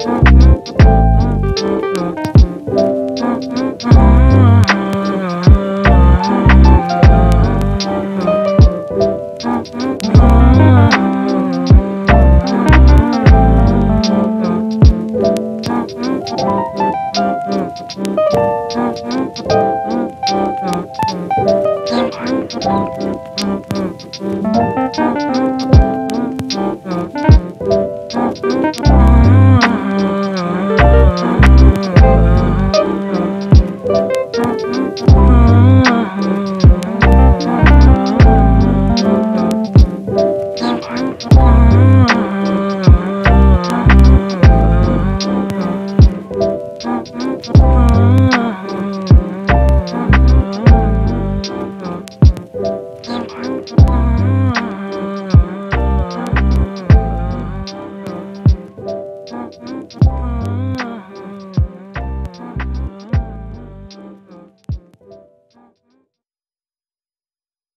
Mm-hmm. Mm-hmm. Aww.